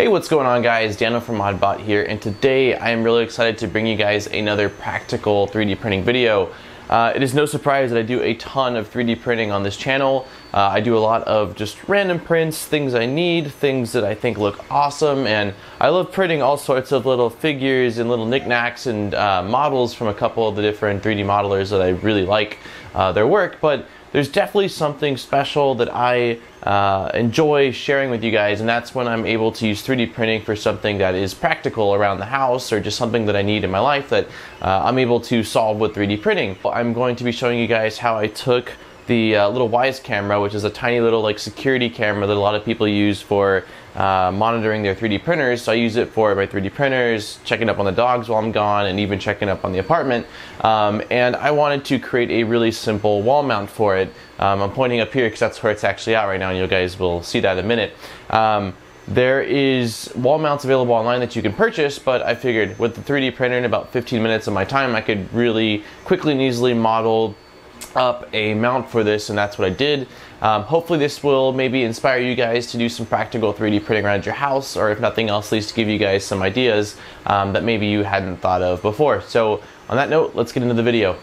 Hey, what's going on guys? Daniel from ModBot here, and today I am really excited to bring you guys another practical 3D printing video. Uh, it is no surprise that I do a ton of 3D printing on this channel. Uh, I do a lot of just random prints, things I need, things that I think look awesome, and I love printing all sorts of little figures and little knickknacks and uh, models from a couple of the different 3D modelers that I really like uh, their work, but there's definitely something special that I uh, enjoy sharing with you guys, and that's when I'm able to use 3D printing for something that is practical around the house or just something that I need in my life that uh, I'm able to solve with 3D printing. I'm going to be showing you guys how I took the uh, little Wyze camera, which is a tiny little like security camera that a lot of people use for uh, monitoring their 3D printers. So I use it for my 3D printers, checking up on the dogs while I'm gone, and even checking up on the apartment. Um, and I wanted to create a really simple wall mount for it. Um, I'm pointing up here because that's where it's actually at right now, and you guys will see that in a minute. Um, there is wall mounts available online that you can purchase, but I figured with the 3D printer in about 15 minutes of my time, I could really quickly and easily model up a mount for this and that's what I did. Um, hopefully this will maybe inspire you guys to do some practical 3D printing around your house or if nothing else, at least give you guys some ideas um, that maybe you hadn't thought of before. So on that note, let's get into the video.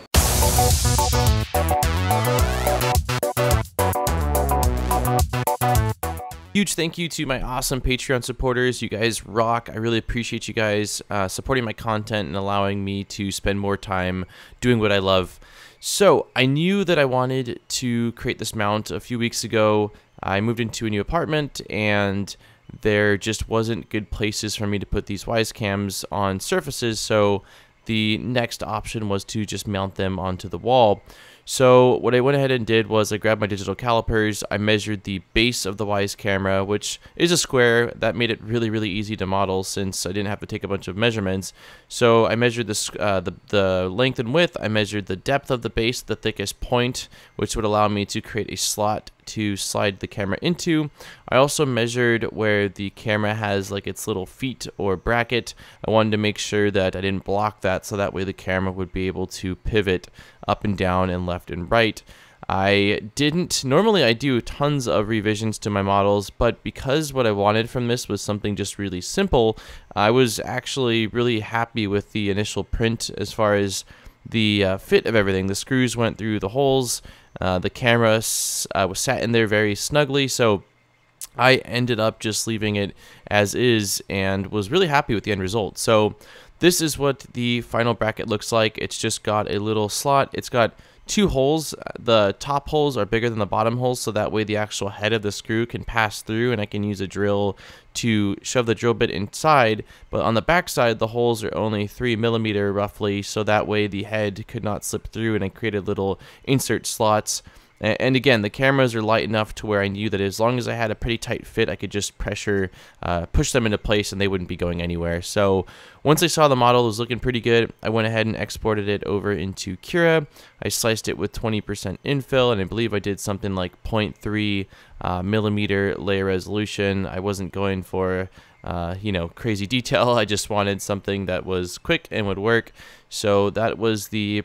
Huge thank you to my awesome Patreon supporters. You guys rock. I really appreciate you guys uh, supporting my content and allowing me to spend more time doing what I love. So I knew that I wanted to create this mount a few weeks ago. I moved into a new apartment and there just wasn't good places for me to put these Wyze cams on surfaces. So the next option was to just mount them onto the wall. So what I went ahead and did was I grabbed my digital calipers, I measured the base of the Wyze camera, which is a square. That made it really, really easy to model since I didn't have to take a bunch of measurements. So I measured uh, the, the length and width, I measured the depth of the base, the thickest point, which would allow me to create a slot to slide the camera into. I also measured where the camera has like its little feet or bracket. I wanted to make sure that I didn't block that so that way the camera would be able to pivot up and down and left and right. I didn't, normally I do tons of revisions to my models, but because what I wanted from this was something just really simple, I was actually really happy with the initial print as far as the uh, fit of everything. The screws went through the holes, uh, the camera uh, was sat in there very snugly, so I ended up just leaving it as is and was really happy with the end result. So this is what the final bracket looks like. It's just got a little slot. It's got two holes. The top holes are bigger than the bottom holes, so that way the actual head of the screw can pass through and I can use a drill to shove the drill bit inside. But on the back side, the holes are only three millimeter roughly, so that way the head could not slip through and I created little insert slots. And again, the cameras are light enough to where I knew that as long as I had a pretty tight fit, I could just pressure, uh, push them into place and they wouldn't be going anywhere. So once I saw the model was looking pretty good, I went ahead and exported it over into Cura. I sliced it with 20% infill and I believe I did something like 0.3 uh, millimeter layer resolution. I wasn't going for uh, you know, crazy detail. I just wanted something that was quick and would work. So that was the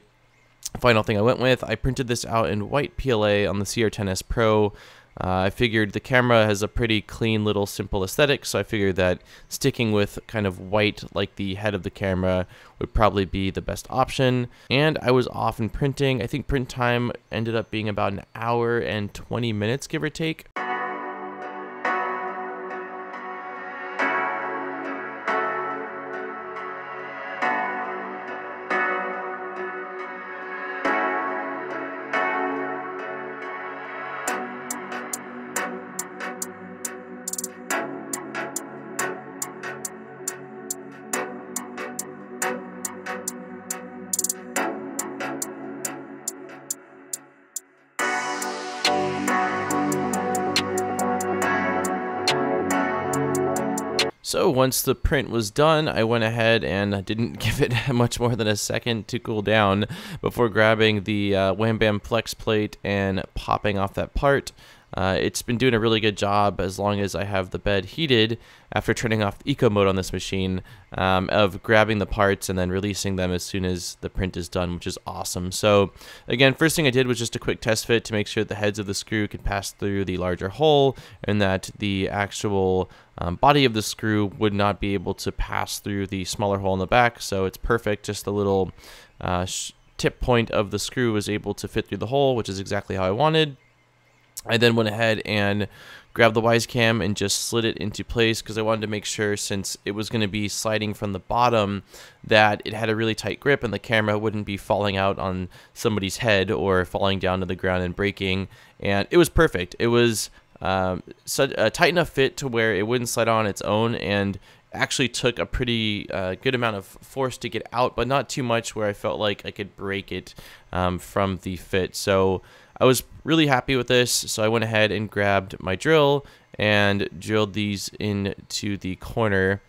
final thing I went with. I printed this out in white PLA on the CR10S Pro. Uh, I figured the camera has a pretty clean little simple aesthetic, so I figured that sticking with kind of white like the head of the camera would probably be the best option. And I was off in printing. I think print time ended up being about an hour and 20 minutes, give or take. So once the print was done, I went ahead and didn't give it much more than a second to cool down before grabbing the uh, Wham Bam Flex plate and popping off that part. Uh, it's been doing a really good job as long as I have the bed heated after turning off eco mode on this machine um, of grabbing the parts and then releasing them as soon as the print is done, which is awesome. So again, first thing I did was just a quick test fit to make sure the heads of the screw could pass through the larger hole and that the actual um, body of the screw would not be able to pass through the smaller hole in the back, so it's perfect. Just the little uh, tip point of the screw was able to fit through the hole, which is exactly how I wanted. I then went ahead and grabbed the Wyze Cam and just slid it into place because I wanted to make sure since it was going to be sliding from the bottom that it had a really tight grip and the camera wouldn't be falling out on somebody's head or falling down to the ground and breaking. And it was perfect. It was um, such a tight enough fit to where it wouldn't slide on its own and actually took a pretty uh, good amount of force to get out but not too much where I felt like I could break it um, from the fit. So I was really happy with this, so I went ahead and grabbed my drill and drilled these into the corner,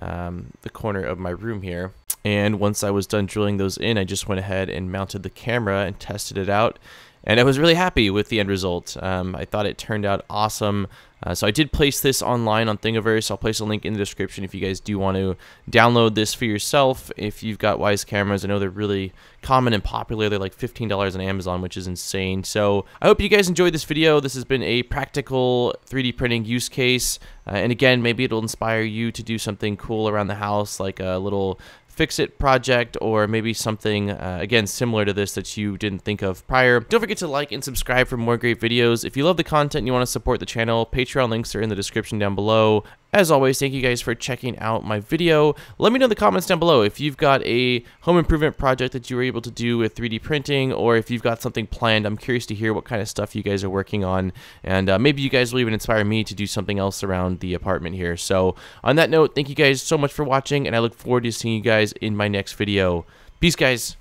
um, the corner of my room here. And once I was done drilling those in, I just went ahead and mounted the camera and tested it out and I was really happy with the end result. Um, I thought it turned out awesome. Uh, so I did place this online on Thingiverse. I'll place a link in the description if you guys do want to download this for yourself. If you've got Wyze cameras, I know they're really common and popular. They're like $15 on Amazon, which is insane. So I hope you guys enjoyed this video. This has been a practical 3D printing use case. Uh, and again, maybe it'll inspire you to do something cool around the house, like a little fix-it project or maybe something, uh, again, similar to this that you didn't think of prior. Don't forget to like and subscribe for more great videos. If you love the content and you want to support the channel, Patreon links are in the description down below. As always, thank you guys for checking out my video. Let me know in the comments down below if you've got a home improvement project that you were able to do with 3D printing or if you've got something planned. I'm curious to hear what kind of stuff you guys are working on and uh, maybe you guys will even inspire me to do something else around the apartment here. So on that note, thank you guys so much for watching and I look forward to seeing you guys in my next video. Peace, guys.